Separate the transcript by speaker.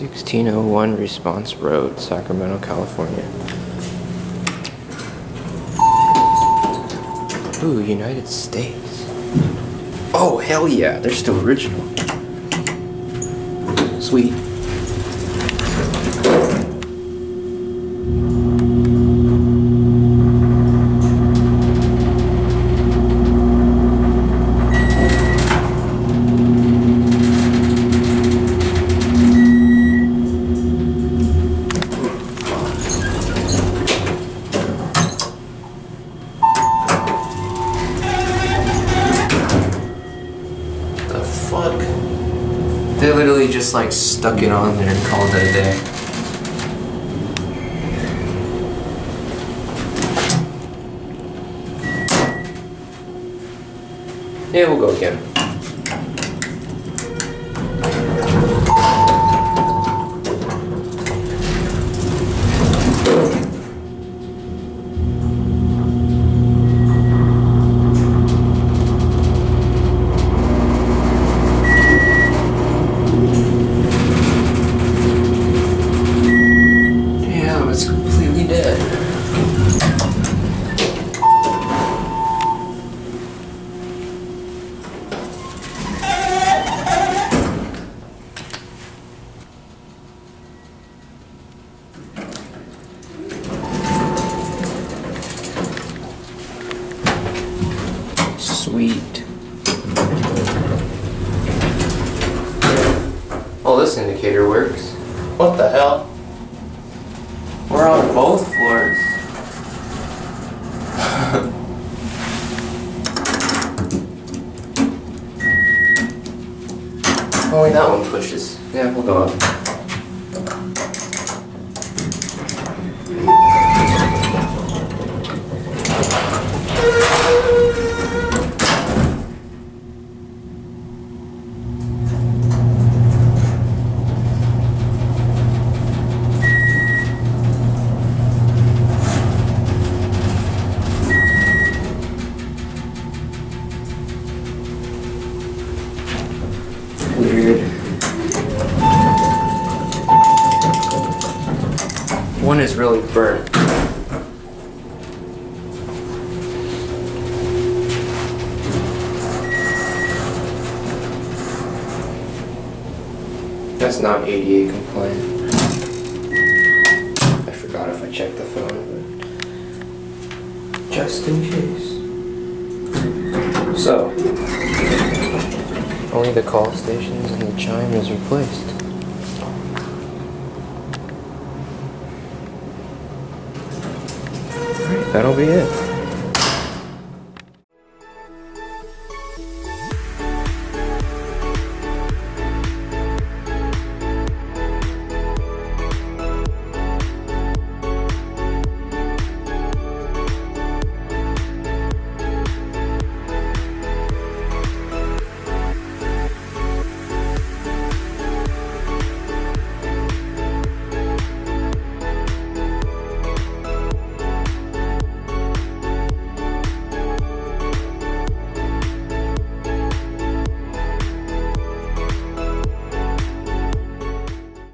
Speaker 1: 1601 Response Road, Sacramento, California. Ooh, United States. Oh, hell yeah, they're still original. Sweet. They literally just like stuck it on there and called it a day. Yeah, we'll go again. Sweet. Oh, this indicator works. What the hell? We're on both floors. Oh, Only that one pushes. Yeah, we'll go One is really burnt. That's not ADA compliant. I forgot if I checked the phone, but just in case. So, only the call stations and the chime is replaced. that'll be it.